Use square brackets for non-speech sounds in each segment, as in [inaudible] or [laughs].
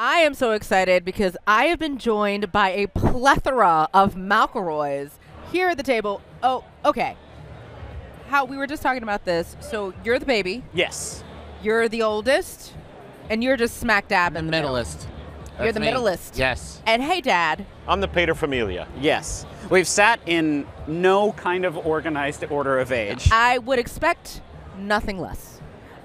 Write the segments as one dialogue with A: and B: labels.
A: I am so excited because I have been joined by a plethora of McElroys here at the table. Oh, okay. How we were just talking about this. So you're the baby,
B: Yes.
A: you're the oldest, and you're just smack dab in the middle.
C: Middleist.
A: You're the
C: me.
A: middleist.
C: Yes.
A: And hey, Dad.
D: I'm the paterfamilia.
B: Yes. We've sat in no kind of organized order of age.
A: I would expect nothing less.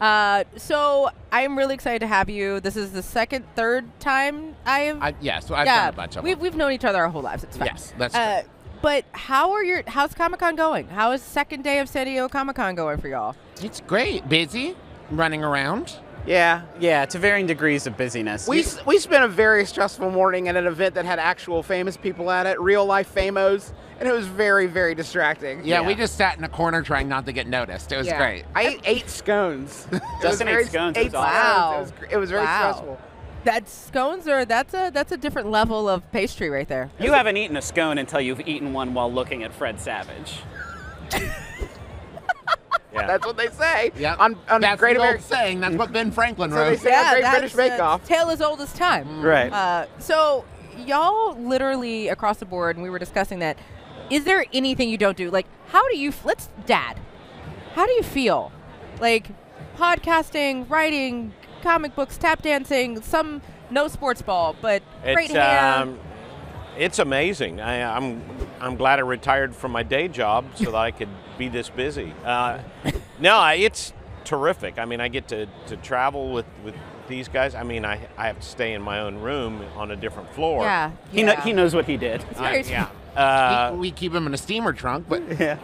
A: Uh, so I am really excited to have you. This is the second, third time I have.
C: I, yes. I've
A: yeah,
C: done a bunch of
A: we've,
C: them.
A: we've known each other our whole lives. It's fine.
C: Yes, that's
A: uh,
C: true.
A: But how are your? How's Comic Con going? How is second day of San Diego Comic Con going for y'all?
C: It's great. Busy, running around.
E: Yeah.
B: Yeah, to varying degrees of busyness.
E: We, we spent a very stressful morning at an event that had actual famous people at it, real life famos, and it was very, very distracting.
C: Yeah, we just sat in a corner trying not to get noticed. It was
E: Yeah.
C: great.
E: I ate eight scones. [laughs] It was
B: Justin ate
E: very-
B: scones, it was
E: Eight
B: awesome.
A: Wow.
E: It was, it was very
A: Wow.
E: stressful.
A: That scones are that's a that's a different level of pastry right there.
B: you haven't eaten a scone until you've eaten one while looking at Fred Savage. [laughs]
D: Yeah.
E: That's what they say.
C: Yeah.
E: On, on
C: That's
E: Great American.
C: saying. That's what Ben Franklin
E: So they
C: wrote.
E: say on Great
A: that's,
E: British Bake Off.
A: tale as old as time.
B: Right.
A: Uh, so y'all literally across the board, and we were discussing that. Is there anything you don't do? Like, how do you? f- Let's, Dad. How do you feel? Like, podcasting, writing, comic books, tap dancing, some no sports ball, but great
D: It's,
A: hair.
D: um, it's amazing. I, I'm I'm glad I retired from my day job so that I could be this busy. Uh, [laughs] no, I- it's terrific. I mean, I get to, to travel with, with these guys. I mean, I, I have to stay in my own room on a different floor.
A: yeah,
B: He,
A: yeah.
B: kno- he knows what he did.
D: I- yeah. Uh,
C: we, we keep him in a steamer trunk, but [laughs]
B: Yeah.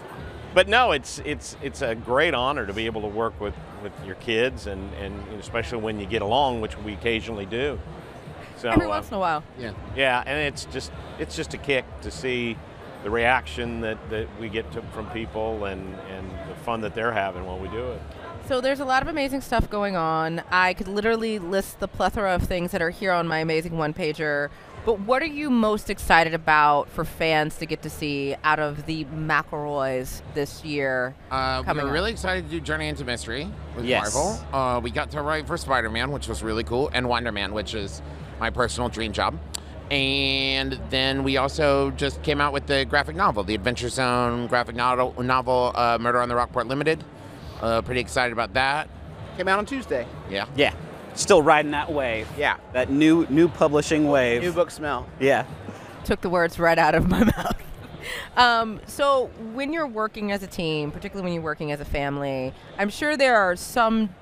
D: but no, it's it's it's a great honor to be able to work with, with your kids and, and especially when you get along, which we occasionally do. So
A: Every
D: uh,
A: once in a while.
C: yeah.
D: Yeah, and it's just it's just a kick to see the reaction that, that we get to, from people and, and the fun that they're having while we do it.
A: So there's a lot of amazing stuff going on. I could literally list the plethora of things that are here on my amazing one pager. But what are you most excited about for fans to get to see out of the McElroys this year?
C: Uh,
A: coming
C: we're
A: up?
C: really excited to do Journey into Mystery with
B: Yes.
C: Marvel. Uh, we got to write for Spider Man, which was really cool, and Wonder Man, which is my personal dream job. And then we also just came out with the graphic novel, the Adventure Zone graphic novel, novel uh, Murder on the Rockport Limited. Uh, pretty excited about that.
E: Came out on Tuesday.
C: Yeah.
B: Yeah. Still riding that wave.
E: Yeah.
B: That new new publishing wave.
E: New book smell.
B: Yeah.
A: Took the words right out of my [laughs] mouth. Um, so when you're working as a team, particularly when you're working as a family, I'm sure there are some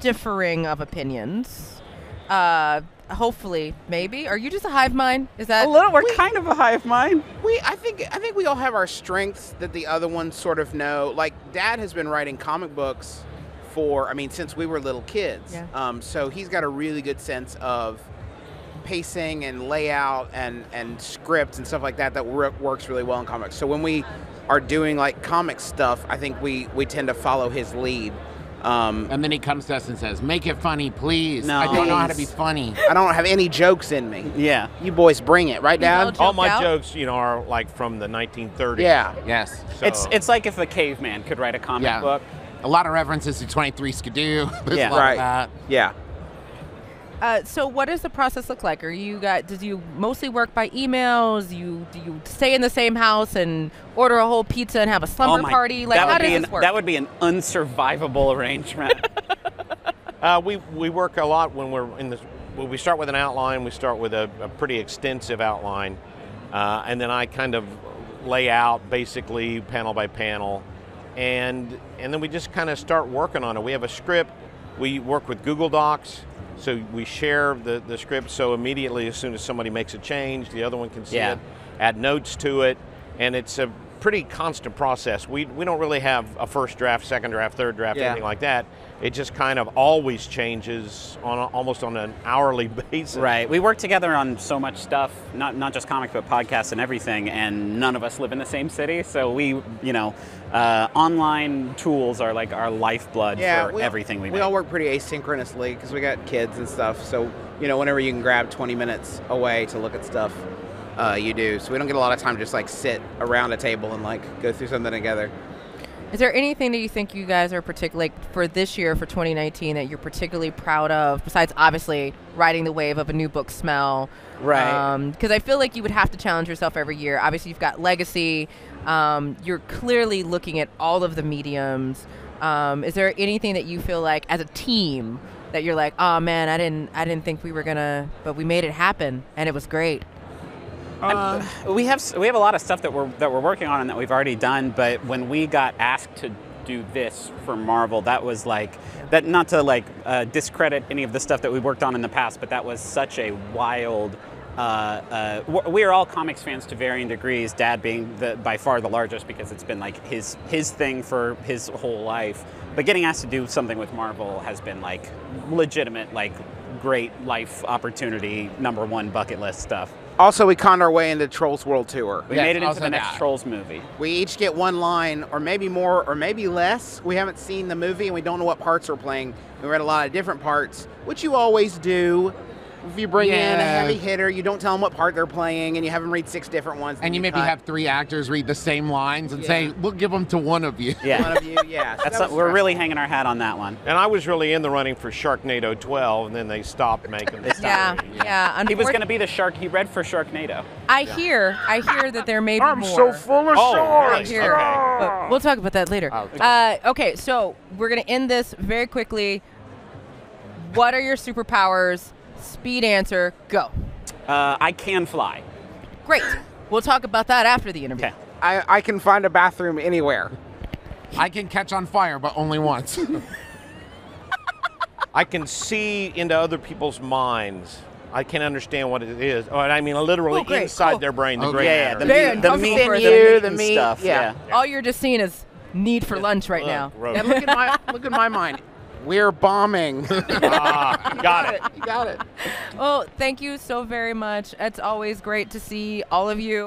A: differing of opinions. Uh, hopefully, maybe. Are you just a hive mind? Is that
B: A little. We're kind of a hive mind.
E: We, I think, I think we all have our strengths that the other ones sort of know. Like, Dad has been writing comic books for, I mean, since we were little kids.
A: Yeah.
E: Um, so he's got a really good sense of pacing and layout and and script and stuff like that that wor- works really well in comics. So when we are doing like comic stuff, I think we we tend to follow his lead. Um,
C: And then he comes to us and says, "Make it funny, please.
B: No.
C: I don't know how to be funny."
E: I don't have any jokes in me.
B: Yeah.
E: You boys bring it, right,
A: We've all
E: Dad?
D: All my
A: out?
D: jokes, you know, are like from the 1930s.
E: Yeah.
C: Yes.
D: So,
B: It's it's like if a caveman could write a comic
C: Yeah.
B: book.
C: A lot of references to 23 Skidoo. [laughs]
B: Yeah.
C: a lot of
E: Right.
C: that.
E: Yeah.
A: Uh, so what does the process look like? Are you got? Does you mostly work by emails? You do you stay in the same house and order a whole pizza and have a slumber
B: oh my,
A: party? Like
B: that
A: how
B: would
A: does
B: be
A: this
B: an,
A: work?
B: That would be an unsurvivable arrangement. [laughs]
D: Uh, we, we work a lot when we're in the. Well, we start with an outline. We start with a, a pretty extensive outline, uh, and then I kind of lay out basically panel by panel, and and then we just kind of start working on it. We have a script. We work with Google Docs, so we share the, the script. So immediately, as soon as somebody makes a change, the other one can see
B: Yeah.
D: it, add notes to it, and it's a pretty constant process. We we don't really have a first draft, second draft, third draft,
E: Yeah.
D: anything like that. It just kind of always changes on a, almost on an hourly [laughs] basis.
B: right. We work together on so much stuff, not not just comics, but podcasts and everything. And none of us live in the same city, so we, you know, uh, online tools are like our lifeblood
E: yeah,
B: for
E: we all-
B: everything we, do.
E: we
B: make.
E: all work pretty asynchronously because we got kids and stuff. So you know, whenever you can grab 20 minutes away to look at stuff, uh, you do. So we don't get a lot of time to just like sit around a table and like go through something together.
A: Is there anything that you think you guys are particularly like for this year for 2019 that you're particularly proud of besides obviously riding the wave of a new book smell?
E: Right.
A: Because I feel like you would have to challenge yourself every year. Obviously, you've got legacy. Um, you're clearly looking at all of the mediums. Um, is there anything that you feel like as a team that you're like, oh man, I didn't, I didn't think we were gonna, but we made it happen and it was great.
B: We have we have a lot of stuff that we're that we're working on and that we've already done. But when we got asked to do this for Marvel, that was like that. Not to like uh, discredit any of the stuff that we worked on in the past, but that was such a wild. Uh, uh, we are all comics fans to varying degrees. Dad being the, by far the largest because it's been like his his thing for his whole life. But getting asked to do something with Marvel has been like legitimate, like great life opportunity, number one bucket list stuff.
E: Also, we conned our way into Trolls World Tour.
B: We
C: Yes,
B: made it into the next
C: that.
B: Trolls movie.
E: We each get one line, or maybe more, or maybe less. We haven't seen the movie and we don't know what parts we're playing. We read a lot of different parts, which you always do. If you bring in a heavy hitter, you don't tell them what part they're playing, and you have them read six different ones.
C: And you maybe
E: cut
C: have three actors read the same lines and say, "We'll give them to one of you."
B: Yeah. [laughs]
E: one of you. Yeah, so
B: That's
E: that was
B: we're really hanging our hat on that one.
D: And I was really in the running for Sharknado 12, and then they stopped making the
A: Yeah, yeah.
B: He was going to be the shark. He read for Sharknado.
A: I hear, I hear that there may be
D: I'm
A: more.
D: so full of
B: Oh,
D: sharks.
A: here. But we'll talk about that later.
C: Oh,
A: Uh, okay, so we're gonna end this very quickly. What are your superpowers? Speed answer. Go.
B: Uh, I can fly.
A: Great. We'll talk about that after the interview.
B: Okay.
E: I, I can find a bathroom anywhere.
C: I can catch on fire, but only once. [laughs]
D: I can see into other people's minds. I can understand what it is. Oh, and I mean literally
A: Oh, great,
D: inside
A: cool.
D: their brain, the
C: Okay.
D: gray
B: Yeah, yeah. The
A: Very
B: meat, the
A: uncomfortable
B: meat, the
A: them.
B: meat
E: The meat,
B: stuff.
E: yeah.
B: Yeah.
A: All you're just seeing is need for lunch right
D: Ugh,
A: now.
D: gross.
E: And look at my look at my mind. We're bombing. [laughs]
D: ah, got it.
E: you got it.
A: Well, thank you so very much. It's always great to see all of you.